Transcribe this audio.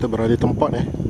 kita berada tempat eh.